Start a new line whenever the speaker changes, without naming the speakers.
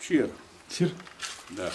Чир,
Чир?
да.